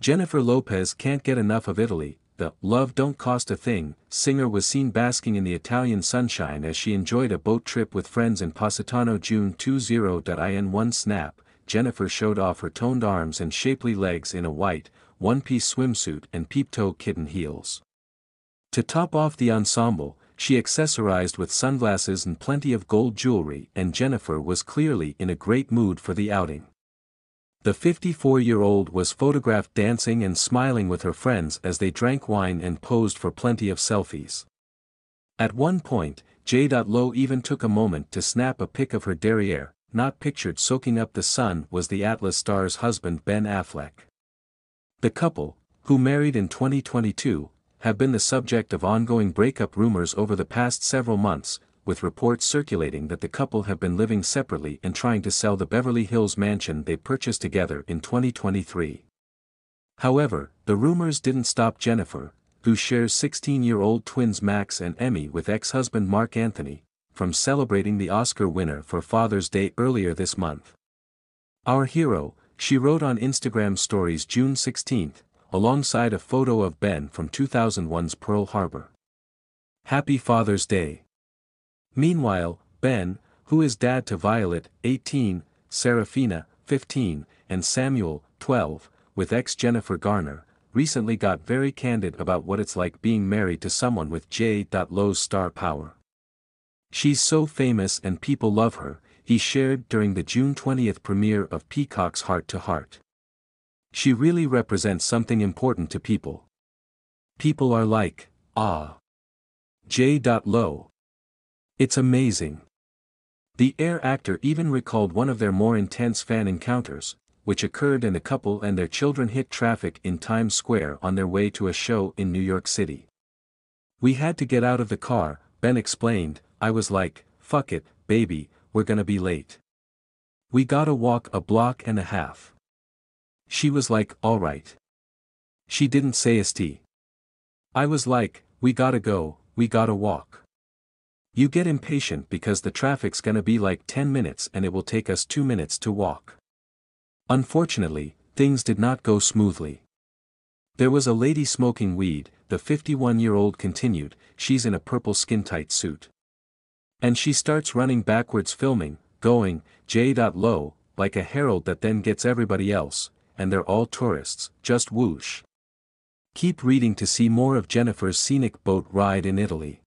Jennifer Lopez can't get enough of Italy, the Love Don't Cost a Thing singer was seen basking in the Italian sunshine as she enjoyed a boat trip with friends in Positano June 20. In one snap, Jennifer showed off her toned arms and shapely legs in a white, one-piece swimsuit and peep-toe kitten heels. To top off the ensemble, she accessorized with sunglasses and plenty of gold jewelry and Jennifer was clearly in a great mood for the outing. The 54-year-old was photographed dancing and smiling with her friends as they drank wine and posed for plenty of selfies. At one point, J. Lo even took a moment to snap a pic of her derriere, not pictured soaking up the sun was the Atlas star's husband Ben Affleck. The couple, who married in 2022, have been the subject of ongoing breakup rumors over the past several months, with reports circulating that the couple have been living separately and trying to sell the Beverly Hills mansion they purchased together in 2023. However, the rumors didn't stop Jennifer, who shares 16-year-old twins Max and Emme with ex-husband Marc Anthony, from celebrating the Oscar winner for Father's Day earlier this month. Our hero, she wrote on Instagram stories June 16, alongside a photo of Ben from 2001's Pearl Harbor. Happy Father's Day. Meanwhile, Ben, who is dad to Violet, 18, Serafina, 15, and Samuel, 12, with ex-Jennifer Garner, recently got very candid about what it's like being married to someone with J. Lo's star power. She's so famous and people love her, he shared during the June 20th premiere of Peacock's Hart to Heart. She really represents something important to people. People are like, ah. J. Lo, it's amazing. The Air actor even recalled one of their more intense fan encounters, which occurred in the couple and their children hit traffic in Times Square on their way to a show in New York City. We had to get out of the car, Ben explained, I was like, fuck it, baby, we're gonna be late. We gotta walk a block and a half. She was like, alright. She didn't say a st. I was like, we gotta go, we gotta walk. You get impatient because the traffic's gonna be like 10 minutes and it will take us 2 minutes to walk. Unfortunately, things did not go smoothly. There was a lady smoking weed, the 51-year-old continued, she's in a purple skin-tight suit. And she starts running backwards filming, going, J. Lo, like a herald that then gets everybody else, and they're all tourists, just whoosh. Keep reading to see more of Jennifer's scenic boat ride in Italy.